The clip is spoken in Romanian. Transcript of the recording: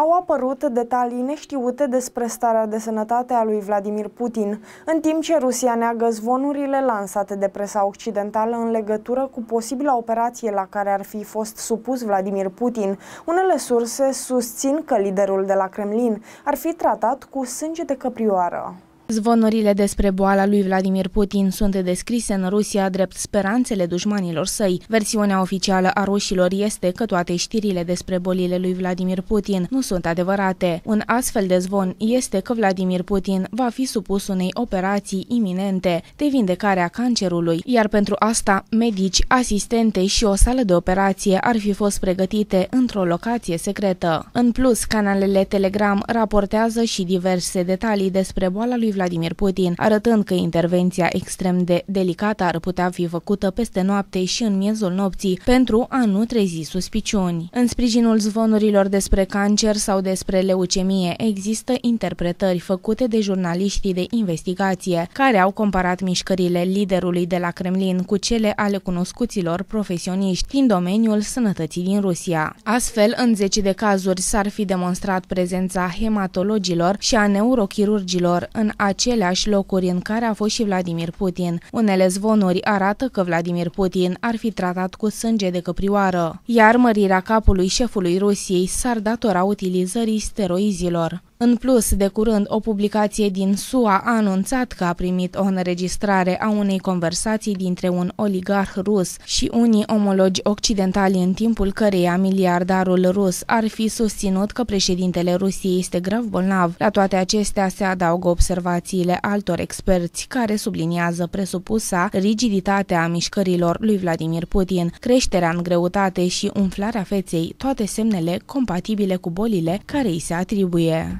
Au apărut detalii neștiute despre starea de sănătate a lui Vladimir Putin, în timp ce Rusia neagă zvonurile lansate de presa occidentală în legătură cu posibila operație la care ar fi fost supus Vladimir Putin. Unele surse susțin că liderul de la Kremlin ar fi tratat cu sânge de căprioară. Zvonurile despre boala lui Vladimir Putin sunt descrise în Rusia drept speranțele dușmanilor săi. Versiunea oficială a rușilor este că toate știrile despre bolile lui Vladimir Putin nu sunt adevărate. Un astfel de zvon este că Vladimir Putin va fi supus unei operații iminente de vindecare a cancerului, iar pentru asta medici, asistente și o sală de operație ar fi fost pregătite într-o locație secretă. În plus, canalele Telegram raportează și diverse detalii despre boala lui Vladimir Putin, arătând că intervenția extrem de delicată ar putea fi făcută peste noapte și în miezul nopții pentru a nu trezi suspiciuni. În sprijinul zvonurilor despre cancer sau despre leucemie există interpretări făcute de jurnaliștii de investigație, care au comparat mișcările liderului de la Kremlin cu cele ale cunoscuților profesioniști din domeniul sănătății din Rusia. Astfel, în zeci de cazuri s-ar fi demonstrat prezența hematologilor și a neurochirurgilor în aceleași locuri în care a fost și Vladimir Putin. Unele zvonuri arată că Vladimir Putin ar fi tratat cu sânge de căprioară, iar mărirea capului șefului Rusiei s-ar datora utilizării steroizilor. În plus, de curând, o publicație din SUA a anunțat că a primit o înregistrare a unei conversații dintre un oligarh rus și unii omologi occidentali în timpul căreia miliardarul rus ar fi susținut că președintele Rusiei este grav bolnav. La toate acestea se adaugă observațiile altor experți care subliniază presupusa rigiditatea a mișcărilor lui Vladimir Putin, creșterea în greutate și umflarea feței, toate semnele compatibile cu bolile care îi se atribuie.